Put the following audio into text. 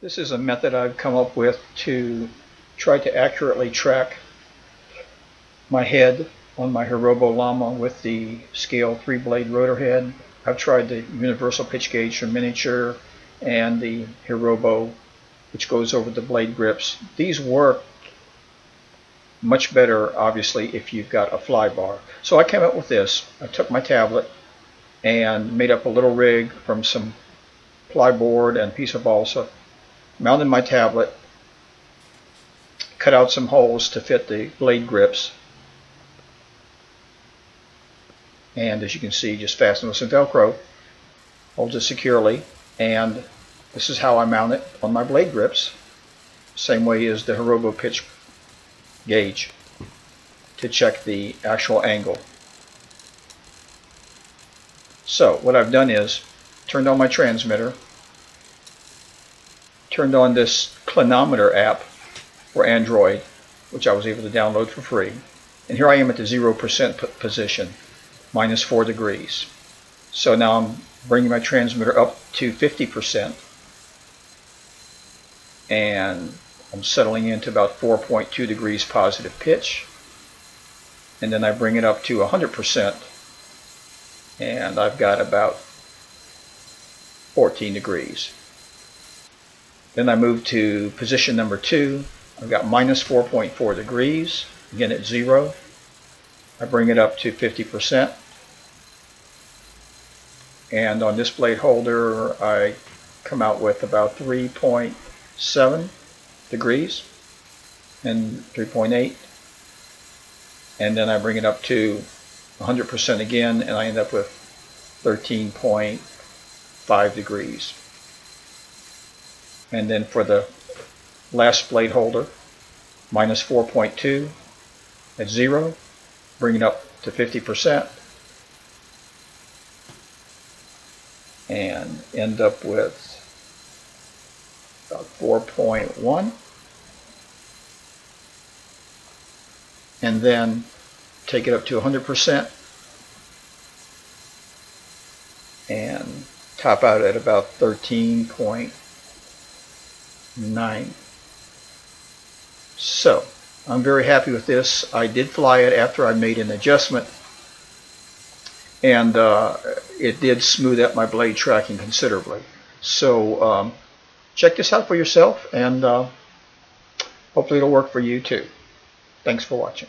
This is a method I've come up with to try to accurately track my head on my Hirobo Lama with the scale 3 blade rotor head. I've tried the universal pitch gauge for miniature and the Hirobo which goes over the blade grips. These work much better obviously if you've got a fly bar. So I came up with this. I took my tablet and made up a little rig from some ply board and piece of balsa mounted my tablet, cut out some holes to fit the blade grips, and as you can see just fasten with some velcro holds it securely and this is how I mount it on my blade grips. Same way as the Hirobo pitch gauge to check the actual angle. So what I've done is turned on my transmitter turned on this clinometer app for Android, which I was able to download for free. And here I am at the 0% position, minus 4 degrees. So now I'm bringing my transmitter up to 50%. And I'm settling into about 4.2 degrees positive pitch. And then I bring it up to 100%. And I've got about 14 degrees. Then I move to position number two. I've got minus 4.4 degrees, again at zero. I bring it up to 50%. And on this blade holder, I come out with about 3.7 degrees and 3.8. And then I bring it up to 100% again, and I end up with 13.5 degrees. And then for the last blade holder, minus 4.2 at zero, bring it up to 50%, and end up with about 4.1. And then take it up to 100% and top out at about 13. 9. So, I'm very happy with this. I did fly it after I made an adjustment and uh, it did smooth out my blade tracking considerably. So um, check this out for yourself and uh, hopefully it'll work for you too. Thanks for watching.